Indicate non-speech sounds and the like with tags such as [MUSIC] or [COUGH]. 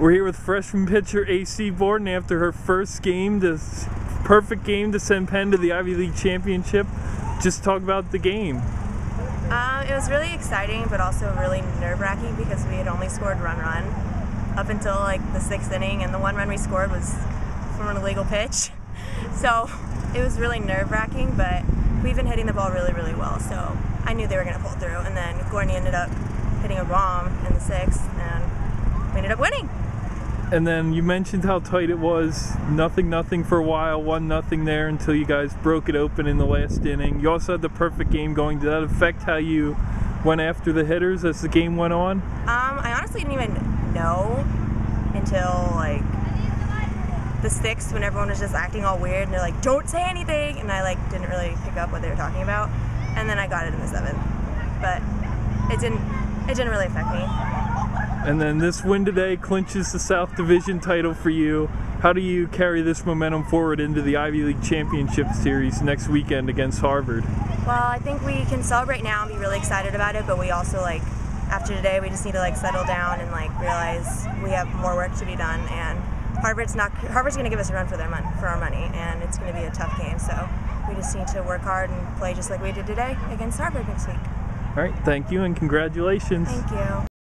We're here with freshman pitcher AC Borden after her first game, this perfect game to send Penn to the Ivy League championship. Just talk about the game. Um, it was really exciting, but also really nerve-wracking because we had only scored run-run up until like the sixth inning, and the one run we scored was from an illegal pitch. [LAUGHS] So it was really nerve-wracking, but we've been hitting the ball really, really well. So I knew they were going to pull through, and then Gorney ended up hitting a bomb in the sixth, and we ended up winning. And then you mentioned how tight it was. Nothing, nothing for a while. One nothing there until you guys broke it open in the last inning. You also had the perfect game going. Did that affect how you went after the hitters as the game went on? Um, I honestly didn't even know until like the sixth when everyone was just acting all weird and they're like, "Don't say anything," and I like didn't really pick up what they were talking about. And then I got it in the seventh, but it didn't. It didn't really affect me. And then this win today clinches the South Division title for you. How do you carry this momentum forward into the Ivy League Championship Series next weekend against Harvard? Well, I think we can celebrate now and be really excited about it, but we also like after today we just need to like settle down and like realize we have more work to be done and Harvard's not Harvard's going to give us a run for their money for our money and it's going to be a tough game. So we just need to work hard and play just like we did today against Harvard next week. All right, thank you and congratulations. Thank you.